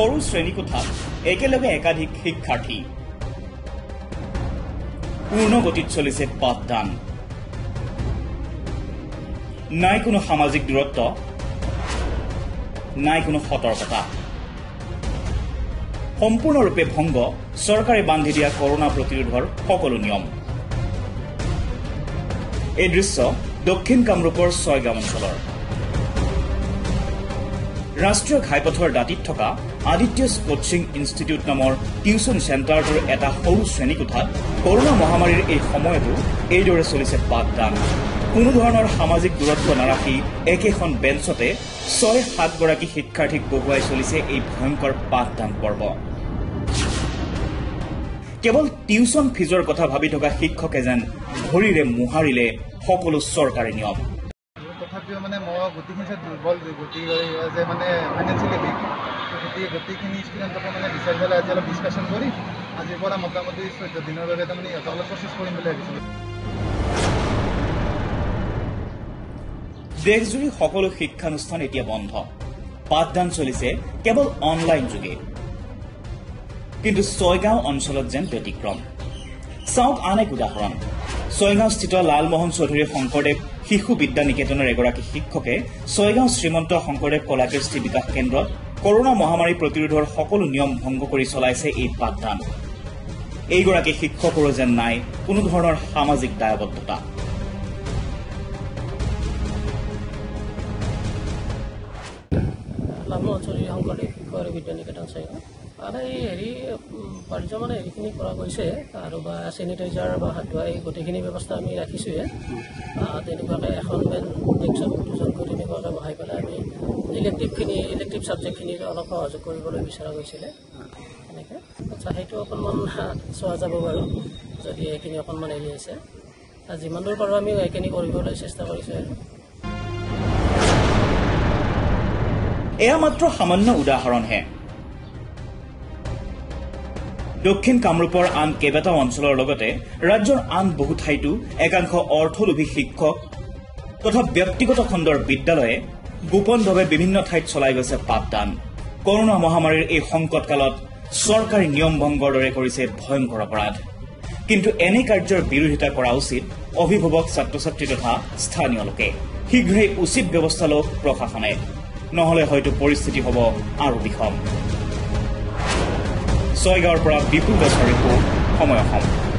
সৰু শ্ৰেণীকোঠাত একেলগে একাধিক শিক্ষাৰ্থী। পূৰ্ণ গতিত চলিছে পাঠদান। নাই কোনো সামাজিক দূৰত্ব নাই কোনো সতৰ্কতা। সম্পূৰ্ণৰূপে ভংগ চৰকাৰে বান্ধি দিয়া কৰোণা প্ৰতিৰোধৰ সকলো নিয়ম। এই দৃশ্য দক্ষিণ কামৰূপৰ ছয়গাঁও অঞ্চলৰ। ৰাষ্ট্ৰীয় ঘাইপথৰ দাঁতিত থকা আদিত্য কোচিং ইনষ্টিটিউট নামৰ টিউচন চেণ্টাৰটোৰ এটা সৰু শ্ৰেণীকোঠাত কৰোণা মহামাৰীৰ এই সময়তো এইদৰে চলিছে পাঠদান। কোনো ধৰণৰ সামাজিক দূৰত্ব নাৰাখি একেখন বেঞ্চতে ছয় সাতগৰাকী শিক্ষাৰ্থীক বহুৱাই চলিছে এই ভয়ংকৰ পাঠদান পৰ্ব। কেৱল টিউচন ফিজৰ কথা ভাবি থকা শিক্ষকে যেন ভৰিৰে মোহাৰিলে সকলো চৰকাৰী নিয়ম। তথাপিও মানে মই গোটেইখিনি চাই দুৰ্বল গতি যে মানে ফাইনেন্সিয়েলি উইক গতিকে গোটেইখিনি ষ্টুডেণ্টকো মানে বিচাৰি পেলাই আজি অলপ ডিছকাশ্যন কৰি আজিৰ পৰা মোটামুটি চৈধ্য দিনৰ বাবে তাৰমানে ইহঁতক অলপ প্ৰচেছ কৰিম বুলি ভাবিছিলোঁ দেশজুৰি সকলো শিক্ষানুষ্ঠান এতিয়া বন্ধ। পাঠদান চলিছে কেৱল অনলাইন যোগে। কিন্তু ছয়গাঁও অঞ্চলত যেন ব্যতিক্ৰম। চাওক আন এক উদাহৰণ। ছয়গাঁওস্থিত লালমোহন চৌধুৰী শংকৰদেৱ শিশু বিদ্যা নিকেতনৰ এগৰাকী শিক্ষকে ছয়গাঁও শ্ৰীমন্ত শংকৰদেৱ কলাকৃষ্টি বিকাশ কেন্দ্ৰত কৰোণা মহামাৰী প্ৰতিৰোধৰ সকলো নিয়ম ভংগ কৰি চলাইছে এই পাঠদান। এইগৰাকী শিক্ষকৰো যেন নাই কোনো ধৰণৰ সামাজিক দায়বদ্ধতা। লাভৰ অঞ্চলী শংকৰদেৱ শিশু আৰু বিদ্যা নিকেতন আৰু এই হেৰি উম, পাৰ্য মানে হেৰিখিনি কৰা গৈছে আৰু বা চেনিটাইজাৰ বা হাত ধোৱা এই গোটেইখিনি ব্যৱস্থা আমি ৰাখিছোঁহে। তেনেকুৱাকৈ এখন মেন ডেস্কত দুজনকৈ তেনেকুৱাকৈ বহাই পেলাই আমি ইলেক্টিভখিনি ইলেক্টিভ ছাবজেক্টখিনিত অলপ সহযোগ কৰিবলৈ বিচৰা গৈছিলে। এনেকৈ। আচ্ছা সেইটো অকণমান চোৱা যাব বাৰু যদি এইখিনি অকণমান এৰি আছে। যিমান দূৰ পাৰোঁ আমি এইখিনি কৰিবলৈ চেষ্টা কৰিছোঁ আৰু। এয়া মাত্ৰ সামান্য উদাহৰণহে। দক্ষিণ কামৰূপৰ আন কেইবাটাও অঞ্চলৰ লগতে ৰাজ্যৰ আন বহু ঠাইতো একাংশ অৰ্থলোভী শিক্ষক তথা ব্যক্তিগত খণ্ডৰ বিদ্যালয়ে গোপনভাৱে বিভিন্ন ঠাইত চলাই গৈছে পাঠদান। কৰোণা মহামাৰীৰ এই সংকটকালত চৰকাৰী নিয়ম ভংগৰ দৰে কৰিছে ভয়ংকৰ অপৰাধ। কিন্তু এনে কাৰ্যৰ বিৰোধিতা কৰা উচিত অভিভাৱক ছাত্ৰ ছাত্ৰী তথা স্থানীয় লোকে। শীঘ্ৰেই উচিত ব্যৱস্থা লওক প্ৰশাসনে। নহলে হয়তো পৰিস্থিতি হ'ব আৰু বিষম। ছয়গাঁৱৰ পৰা বিপুল দাসৰ ৰিপোৰ্ট সময় অসম